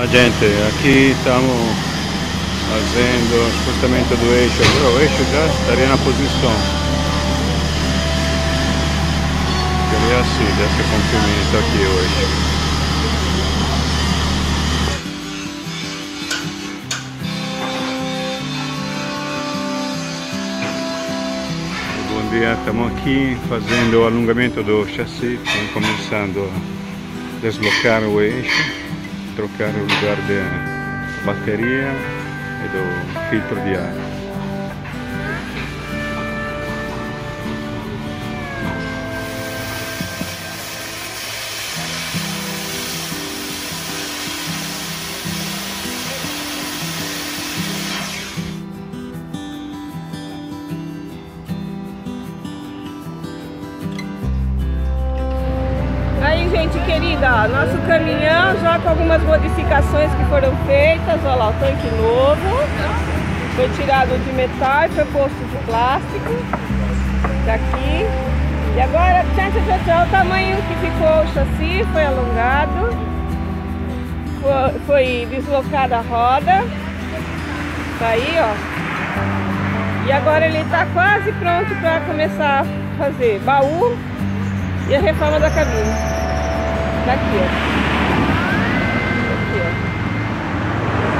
A gente, aqui estamos fazendo o spostamento do eixo, agora o eixo já estaria na posição. Seria assim, desse comprimento aqui hoje. Dia, estamos aqui fazendo o alongamento do chassi, estamos começando a deslocar o eixo trocar o lugar da bateria e do filtro de ar. Gente querida, nosso caminhão já com algumas modificações que foram feitas, olha lá, o tanque novo, foi tirado de metal e foi posto de plástico, daqui, e agora, tchau, tchau, tchau, o tamanho que ficou o chassi, foi alongado, foi, foi deslocada a roda, tá aí, ó, e agora ele está quase pronto para começar a fazer baú e a reforma da cabine. Tá aqui, ó. Ó.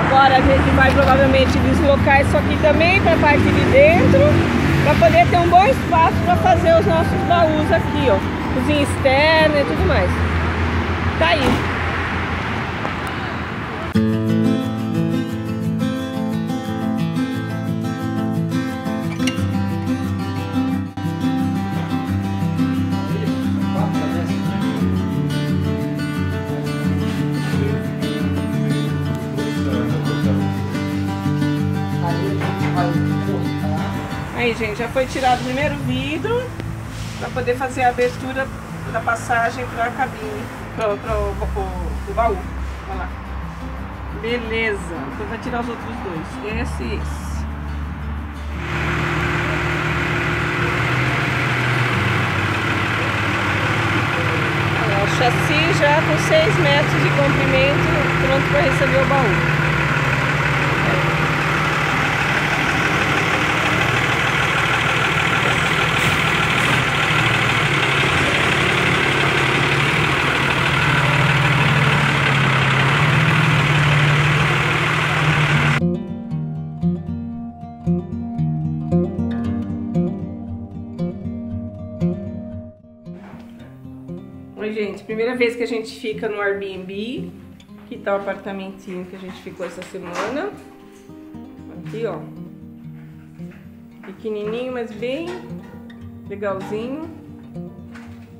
Agora a gente vai provavelmente deslocar isso aqui também para a parte de dentro, para poder ter um bom espaço para fazer os nossos baús aqui, ó. Cozinha externa e tudo mais. Tá aí. Aí, gente, já foi tirado o primeiro vidro para poder fazer a abertura da passagem para a cabine, para o baú. Olha lá. Beleza. Então vai tirar os outros dois. Esse e esse. o chassi já com 6 metros de comprimento, pronto para receber o baú. Primeira vez que a gente fica no Airbnb. Aqui tá o apartamentinho que a gente ficou essa semana. Aqui, ó. Pequenininho, mas bem legalzinho.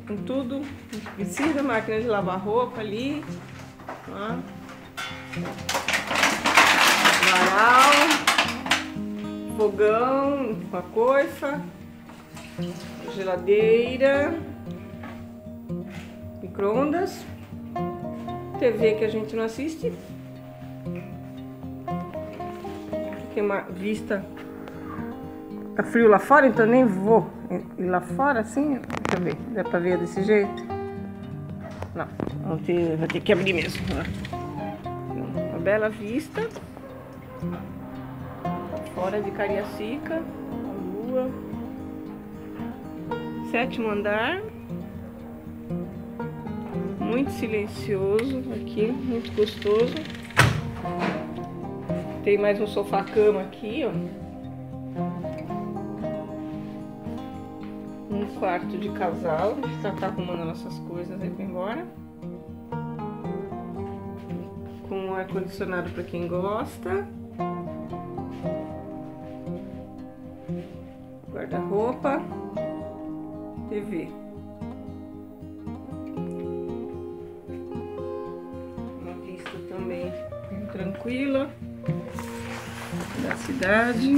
Com tudo que precisa. Máquina de lavar roupa ali. Ó. Varal. Fogão com a coifa. Geladeira micro-ondas, TV que a gente não assiste, tem uma vista, tá frio lá fora, então nem vou ir lá fora assim, deixa eu ver, dá pra ver desse jeito? Não, vou ter, ter que abrir mesmo. Uma bela vista, fora de Cariacica, a lua, sétimo andar muito silencioso aqui, muito gostoso. Tem mais um sofá-cama aqui, ó. quarto de casal. A gente tá arrumando nossas coisas aí pra ir embora. Com ar-condicionado para quem gosta. Guarda-roupa. TV. Tranquila da cidade.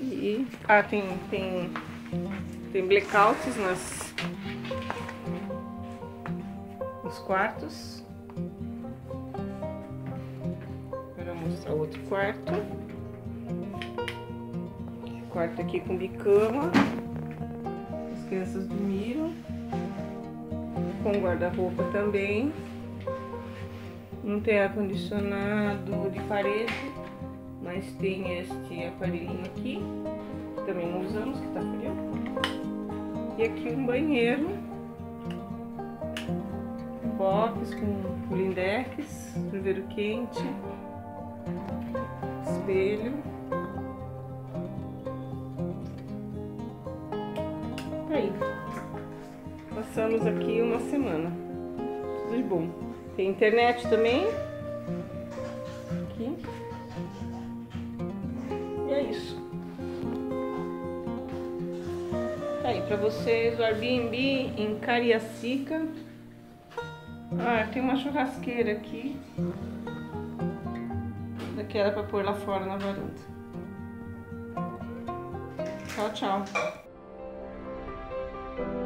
E ah, tem tem tem blackouts nas nos quartos. Agora mostrar outro quarto. Quarto aqui com bicama. As crianças dormiram. Com guarda-roupa também. Não tem ar-condicionado de parede, mas tem este aparelhinho aqui. Também não usamos, que tá frio. E aqui um banheiro. Box com blindex, chuveiro quente, espelho. Passamos aqui uma semana. Tudo de bom. Tem internet também. Aqui. E é isso. Tá aí pra vocês o Airbnb em Cariacica. Ah, tem uma churrasqueira aqui. Daquela pra pôr lá fora na varanda. Tchau, tchau. thank you